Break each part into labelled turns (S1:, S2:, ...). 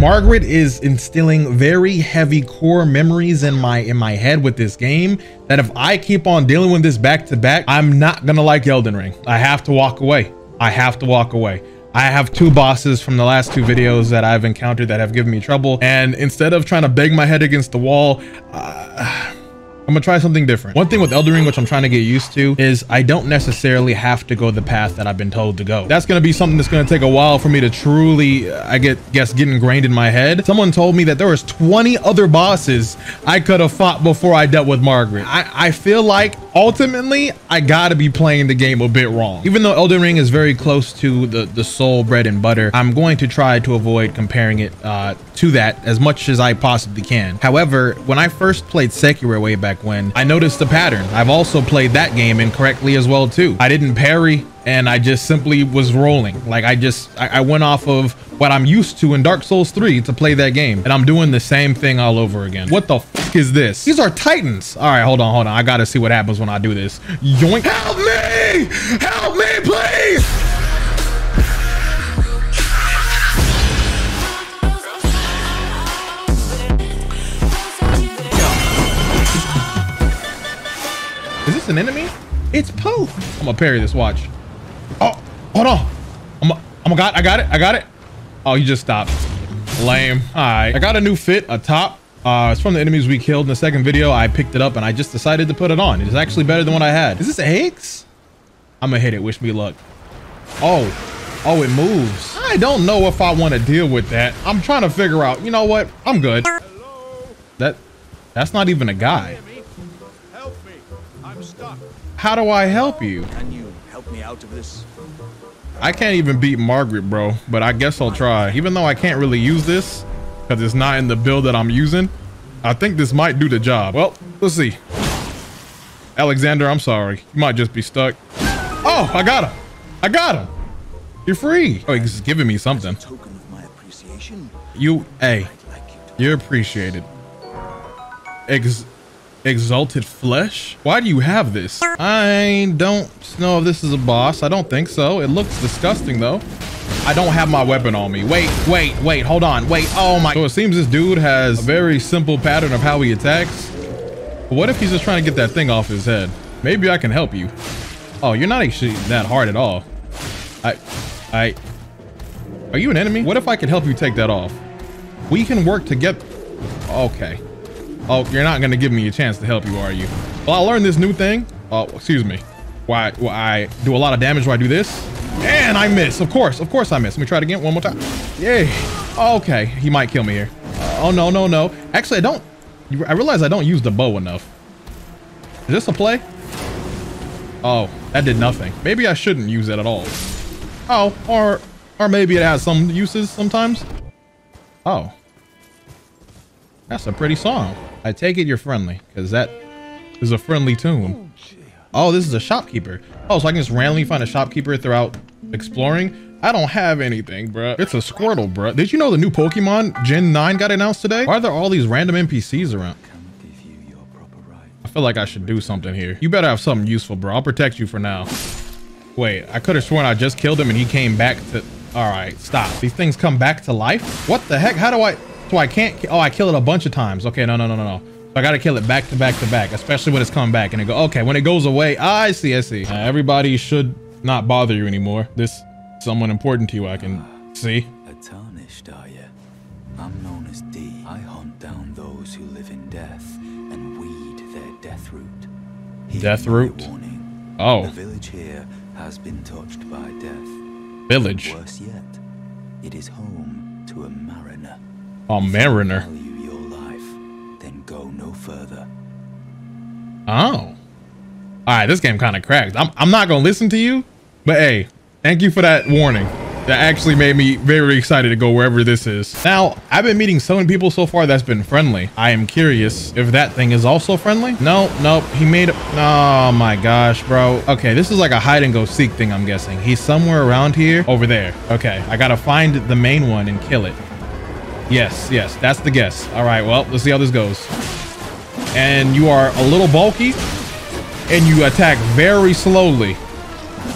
S1: Margaret is instilling very heavy core memories in my in my head with this game that if I keep on dealing with this back to back, I'm not gonna like Elden Ring. I have to walk away. I have to walk away. I have two bosses from the last two videos that I've encountered that have given me trouble. And instead of trying to bang my head against the wall, uh, I'm gonna try something different. One thing with Elden Ring, which I'm trying to get used to, is I don't necessarily have to go the path that I've been told to go. That's gonna be something that's gonna take a while for me to truly, uh, I get guess, get ingrained in my head. Someone told me that there was 20 other bosses I could have fought before I dealt with Margaret. I, I feel like ultimately I gotta be playing the game a bit wrong. Even though Elden Ring is very close to the, the soul bread and butter, I'm going to try to avoid comparing it uh, to that as much as I possibly can. However, when I first played Sekiro way back when, I noticed the pattern. I've also played that game incorrectly as well too. I didn't parry and I just simply was rolling. Like I just, I, I, went off of what I'm used to in Dark Souls 3 to play that game. And I'm doing the same thing all over again. What the fuck is this? These are Titans. All right, hold on, hold on. I gotta see what happens when I do this. Yoink. Help me! Help me, please! Is this an enemy? It's Poe. I'm gonna parry this, watch. Oh, hold on. I'm, a, I'm a got, I got it, I got it. Oh, you just stopped. Lame. All right, I got a new fit, a top. Uh, it's from the enemies we killed in the second video. I picked it up and I just decided to put it on. It is actually better than what I had. Is this eggs? I'm gonna hit it. Wish me luck. Oh, oh, it moves. I don't know if I want to deal with that. I'm trying to figure out. You know what? I'm good. Hello? That, that's not even a guy. I'm stuck. How do I help you?
S2: Can you help me out of this?
S1: I can't even beat Margaret, bro, but I guess I'll try. Even though I can't really use this because it's not in the build that I'm using, I think this might do the job. Well, let's see. Alexander, I'm sorry. You might just be stuck. Oh, I got him. I got him. You're free. Oh, he's giving me something. token of my appreciation. You, hey, you're appreciated. Ex Exalted flesh? Why do you have this? I don't know if this is a boss. I don't think so. It looks disgusting though. I don't have my weapon on me. Wait, wait, wait, hold on. Wait, oh my. So it seems this dude has a very simple pattern of how he attacks. But what if he's just trying to get that thing off his head? Maybe I can help you. Oh, you're not actually that hard at all. I, I, are you an enemy? What if I could help you take that off? We can work to get, okay. Oh, you're not to give me a chance to help you, are you? Well, I learned this new thing. Oh, excuse me. Why, why I do a lot of damage when I do this? And I miss. Of course. Of course I miss. Let me try it again one more time. Yay. Okay. He might kill me here. Uh, oh, no, no, no. Actually, I don't. I realize I don't use the bow enough. Is this a play? Oh, that did nothing. Maybe I shouldn't use it at all. Oh, or, or maybe it has some uses sometimes. Oh. That's a pretty song. I take it you're friendly, because that is a friendly tune. Oh, this is a shopkeeper. Oh, so I can just randomly find a shopkeeper throughout exploring? I don't have anything, bruh. It's a Squirtle, bruh. Did you know the new Pokemon Gen 9 got announced today? Why are there all these random NPCs around? I feel like I should do something here. You better have something useful, bro. I'll protect you for now. Wait, I could have sworn I just killed him and he came back to... All right, stop. These things come back to life? What the heck? How do I... So I can't, oh, I kill it a bunch of times. Okay, no, no, no, no, no. So I got to kill it back to back to back, especially when it's coming back and it go, okay, when it goes away, ah, I see, I see. Uh, everybody should not bother you anymore. This someone important to you, I can see.
S2: A tarnished, are you? I'm known as D. I hunt down those who live in death and weed their
S1: Deathroot. Death root? Oh.
S2: The village here has been touched by death.
S1: Village?
S2: Worse yet, it is home to a mariner.
S1: Oh, Mariner.
S2: Your life, then go no further.
S1: Oh. All right, this game kind of cracked. I'm, I'm not going to listen to you, but hey, thank you for that warning. That actually made me very excited to go wherever this is. Now, I've been meeting so many people so far that's been friendly. I am curious if that thing is also friendly. No, nope. He made it. Oh my gosh, bro. Okay, this is like a hide and go seek thing, I'm guessing. He's somewhere around here. Over there. Okay, I got to find the main one and kill it. Yes, yes, that's the guess. All right, well, let's see how this goes. And you are a little bulky and you attack very slowly.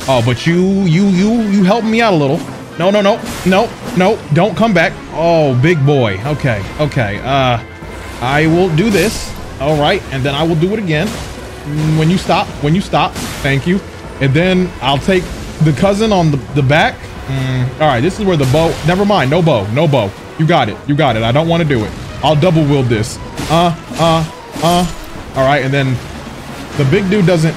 S1: Oh, but you, you, you, you helped me out a little. No, no, no, no, no, don't come back. Oh, big boy. Okay, okay. Uh, I will do this. All right, and then I will do it again. Mm, When you stop, when you stop, thank you. And then I'll take the cousin on the, the back. Mm, all right, this is where the bow, never mind, no bow, no bow. You got it, you got it. I don't want to do it. I'll double wield this. Uh, uh, uh. All right, and then the big dude doesn't,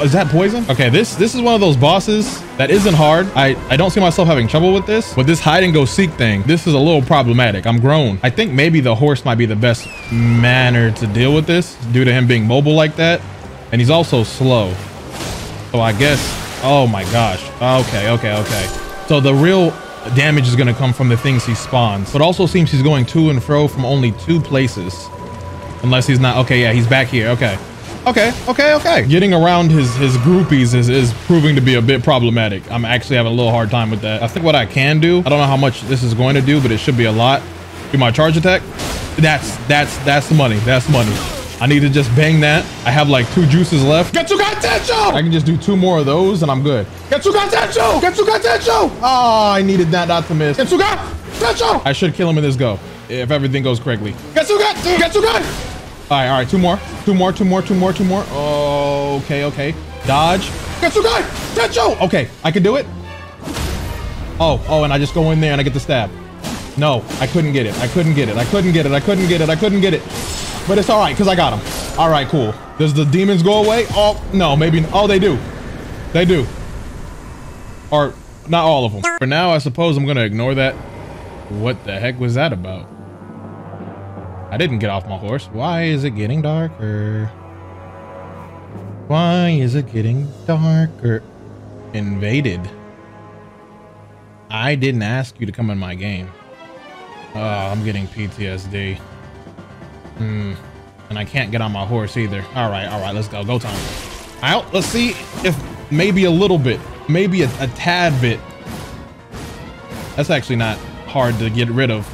S1: is that poison? Okay, this this is one of those bosses that isn't hard. I, I don't see myself having trouble with this, but this hide and go seek thing, this is a little problematic. I'm grown. I think maybe the horse might be the best manner to deal with this due to him being mobile like that. And he's also slow. So I guess, oh my gosh. Okay, okay, okay. So the real damage is gonna come from the things he spawns, but also seems he's going to and fro from only two places. Unless he's not, okay, yeah, he's back here, okay. Okay, okay, okay. Getting around his, his groupies is, is proving to be a bit problematic. I'm actually having a little hard time with that. I think what I can do, I don't know how much this is going to do, but it should be a lot. Do my charge attack. That's, that's, that's the money, that's money. I need to just bang that. I have like two juices left. Getsuga Tensho! I can just do two more of those and I'm good. Getsuga Tensho! Getsuga Tensho! Oh, ah, I needed that not to miss. Getsuga Tensho! I should kill him in this go if everything goes correctly. Getsuga! Getsuga! All right, all right, two more, two more, two more, two more, two more. Oh, okay, okay. Dodge. Getsuga Tensho! Okay, I can do it. Oh, oh, and I just go in there and I get the stab. No, I couldn't get it. I couldn't get it. I couldn't get it. I couldn't get it. I couldn't get it. But it's all right because I got him. All right, cool. Does the demons go away? Oh, no, maybe. Oh, they do. They do. Or not all of them. For now, I suppose I'm going to ignore that. What the heck was that about? I didn't get off my horse. Why is it getting darker? Why is it getting darker? Invaded. I didn't ask you to come in my game. Oh, I'm getting PTSD. Hmm. And I can't get on my horse either. All right, all right, let's go. Go time. Out. Let's see if maybe a little bit, maybe a, a tad bit. That's actually not hard to get rid of.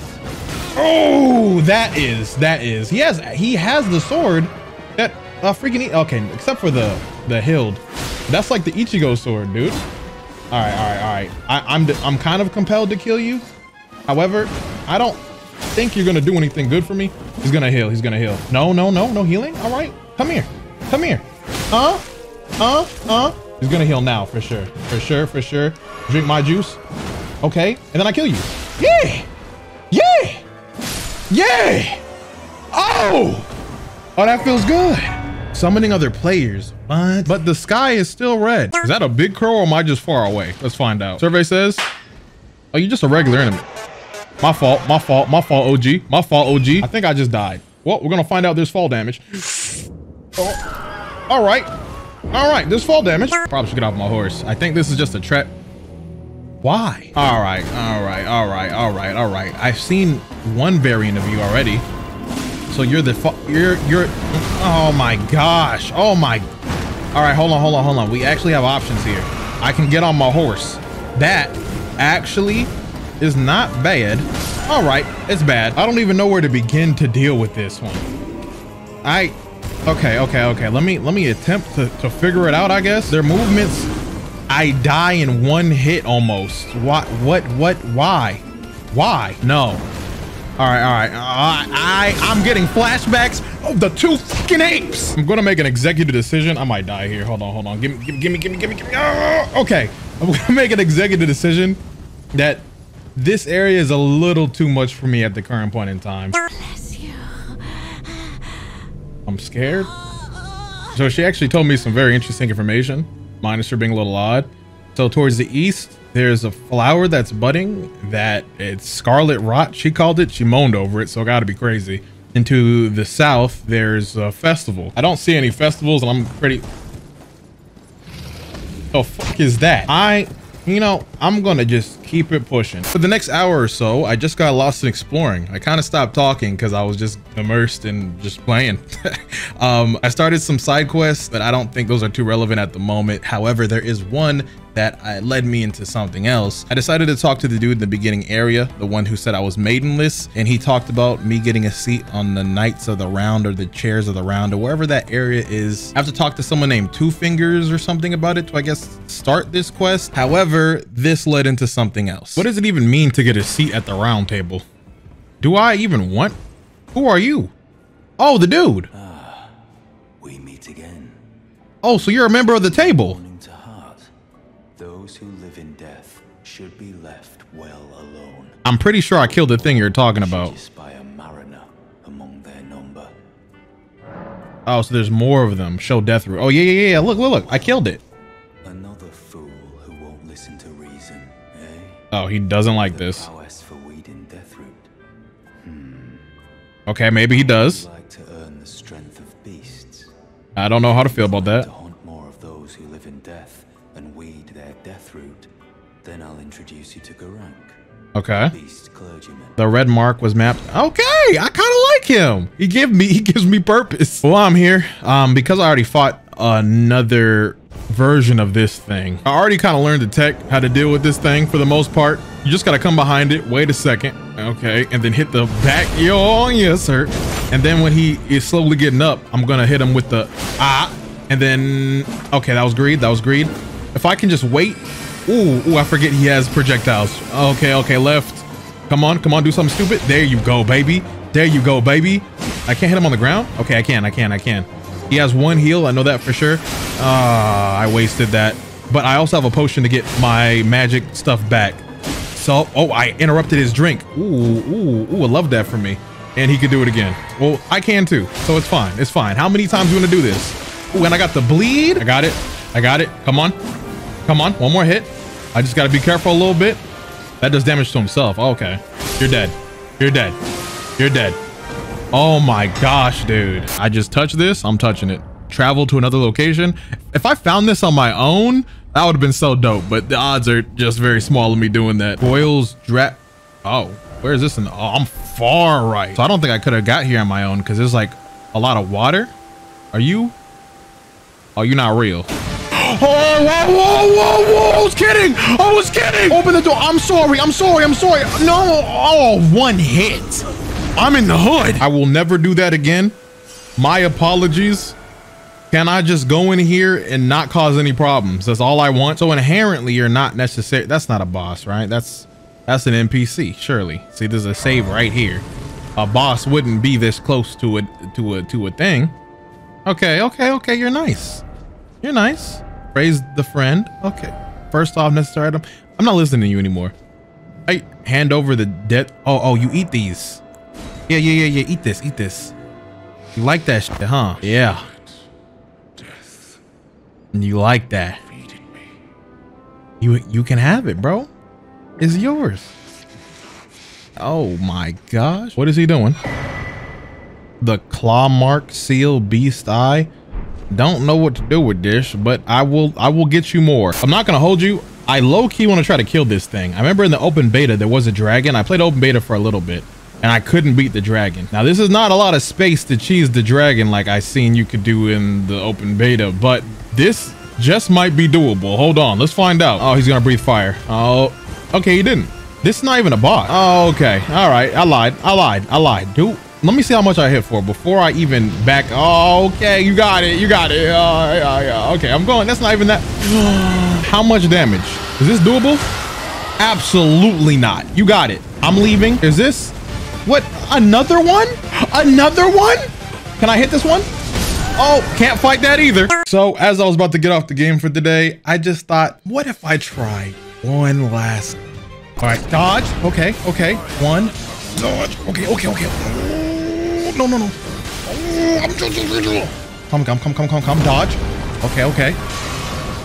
S1: Oh, that is, that is. He has, he has the sword that uh, freaking, okay, except for the, the hild. That's like the Ichigo sword, dude. All right, all right, all right. I, I'm, I'm kind of compelled to kill you. However, I don't think you're gonna do anything good for me. He's gonna heal. He's gonna heal. No, no, no, no healing. All right, come here, come here. Uh, uh, uh. He's gonna heal now for sure, for sure, for sure. Drink my juice. Okay, and then I kill you. Yeah, yeah, yeah. Oh, oh, that feels good. Summoning other players. What? But the sky is still red. Is that a big crow or am I just far away? Let's find out. Survey says, oh, you're just a regular enemy. My fault, my fault, my fault, OG. My fault, OG. I think I just died. Well, we're gonna find out there's fall damage. Oh. All right. All right, there's fall damage. Probably should get off my horse. I think this is just a trap. Why? All right, all right, all right, all right, all right. I've seen one variant of you already. So you're the, you're, you're, oh my gosh. Oh my. All right, hold on, hold on, hold on. We actually have options here. I can get on my horse. That actually is not bad. All right, it's bad. I don't even know where to begin to deal with this one. I, okay, okay, okay. Let me, let me attempt to, to figure it out, I guess. Their movements, I die in one hit almost. What, what, what, why? Why? No. All right, all right. Uh, I, I'm getting flashbacks of the two fucking apes. I'm gonna make an executive decision. I might die here. Hold on, hold on. Give me, give me, give me, give me, give me. Oh, okay, I'm gonna make an executive decision that this area is a little too much for me at the current point in time.
S3: Bless you.
S1: I'm scared. So she actually told me some very interesting information, minus her being a little odd. So towards the east, there's a flower that's budding that it's scarlet rot. She called it. She moaned over it, so it got to be crazy. And to the south, there's a festival. I don't see any festivals, and I'm pretty. The fuck is that? I, you know, I'm gonna just keep it pushing. For the next hour or so, I just got lost in exploring. I kind of stopped talking because I was just immersed in just playing. um, I started some side quests, but I don't think those are too relevant at the moment. However, there is one that uh, led me into something else. I decided to talk to the dude in the beginning area, the one who said I was maidenless, and he talked about me getting a seat on the Knights of the Round or the Chairs of the Round or wherever that area is. I have to talk to someone named Two Fingers or something about it to, I guess, start this quest. However, this this led into something else. What does it even mean to get a seat at the round table? Do I even want? Who are you? Oh, the dude.
S2: Ah, we meet again.
S1: Oh, so you're a member of the table.
S2: To heart. Those who live in death should be left well alone.
S1: I'm pretty sure I killed the thing you're talking about.
S2: Just by a mariner among their number.
S1: Oh, so there's more of them. Show Deathroot. Oh, yeah, yeah, yeah. Look, look, look. I killed it. Oh, he doesn't like this.
S2: prowess for weeding Deathroot.
S1: Okay, maybe he does.
S2: Like to earn the strength of beasts.
S1: I don't know how to feel about that.
S2: more of those who live in death and weed their Deathroot. Then I'll introduce you to Gurranq,
S1: Okay. The red mark was mapped. Okay, I kind of like him. He give me he gives me purpose. Well, I'm here um because I already fought another version of this thing. I already kind of learned the tech, how to deal with this thing for the most part. You just got to come behind it, wait a second, okay, and then hit the back. Yo, yes, sir. And then when he is slowly getting up, I'm going to hit him with the ah and then okay, that was greed. That was greed. If I can just wait. Ooh, ooh, I forget he has projectiles. Okay, okay, left. Come on, come on, do something stupid. There you go, baby. There you go, baby. I can't hit him on the ground. Okay, I can, I can, I can. He has one heal. I know that for sure. Ah, I wasted that. But I also have a potion to get my magic stuff back. So, oh, I interrupted his drink. Ooh, ooh, ooh, I love that for me. And he could do it again. Well, I can too. So it's fine. It's fine. How many times do you want to do this? Ooh, and I got the bleed. I got it. I got it. Come on. Come on. One more hit. I just got to be careful a little bit. That does damage to himself. Okay. You're dead. You're dead. You're dead. Oh my gosh, dude. I just touched this. I'm touching it. Travel to another location. If I found this on my own, that would have been so dope. But the odds are just very small of me doing that. Boils dra- Oh, where is this? In oh, I'm far right. So I don't think I could have got here on my own because there's like a lot of water. Are you? Oh, you're not real. Oh, whoa, whoa, whoa, whoa. I was kidding. I was kidding. Open the door. I'm sorry. I'm sorry. I'm sorry. No. Oh, one hit. I'm in the hood. I will never do that again. My apologies. Can I just go in here and not cause any problems? That's all I want. So inherently, you're not necessary. That's not a boss, right? That's that's an NPC, surely. See, there's a save right here. A boss wouldn't be this close to a to a to a thing. Okay, okay, okay. You're nice. You're nice. Praise the friend. Okay. First off, necessary item. I'm not listening to you anymore. I hand over the debt. Oh, oh, you eat these. Yeah, yeah, yeah, yeah. Eat this. Eat this. You like that shit, huh? Yeah. You like that. You you can have it, bro. It's yours. Oh my gosh. What is he doing? The claw mark seal beast eye. Don't know what to do with this, but I will I will get you more. I'm not gonna hold you. I low-key want to try to kill this thing. I remember in the open beta there was a dragon. I played open beta for a little bit and I couldn't beat the dragon. Now this is not a lot of space to cheese the dragon like I seen you could do in the open beta, but this just might be doable. Hold on, let's find out. Oh, he's gonna breathe fire. Oh, okay, he didn't. This is not even a bot. Oh, okay. All right, I lied. I lied. I lied. Dude, let me see how much I hit for before I even back. Oh, okay, you got it. You got it. Uh, yeah, yeah. Okay, I'm going. That's not even that. how much damage? Is this doable? Absolutely not. You got it. I'm leaving. Is this what? Another one? Another one? Can I hit this one? Oh, can't fight that either. So as I was about to get off the game for today, I just thought, what if I try one last? All right, dodge. Okay, okay. One. Dodge. Okay, okay, okay. Oh, no, no, no. Oh, I'm Come, come, come, come, come, come. Dodge. Okay, okay.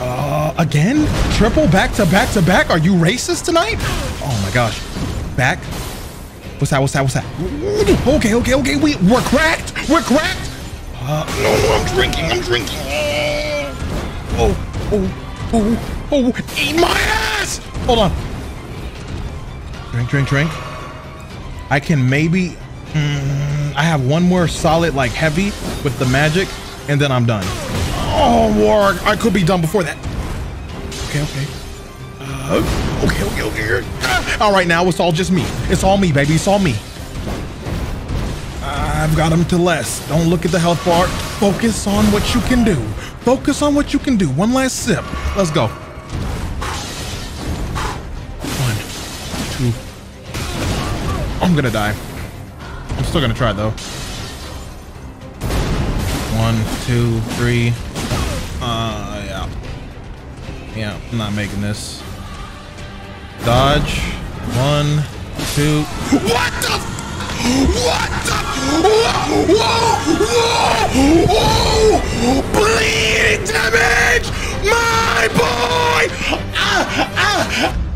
S1: Uh, again? Triple back to back to back? Are you racist tonight? Oh my gosh. Back. What's that? What's that? What's that? Okay, okay, okay. We, we're cracked. We're cracked. Uh, no, no, I'm drinking. I'm drinking. Oh, oh, oh, oh. Eat my ass. Hold on. Drink, drink, drink. I can maybe. Mm, I have one more solid, like heavy with the magic, and then I'm done. Oh, Warg. I could be done before that. Okay, okay. Uh, okay, okay, okay. All right, now it's all just me. It's all me, baby. It's all me. I've got him to less. Don't look at the health bar. Focus on what you can do. Focus on what you can do. One last sip. Let's go. Ooh. I'm gonna die. I'm still gonna try though. One, two, three. Uh, yeah. Yeah, I'm not making this. Dodge. One, two. What the? What the? Whoa! Whoa! Whoa! whoa! Bleeding damage! My boy! Ah! Ah!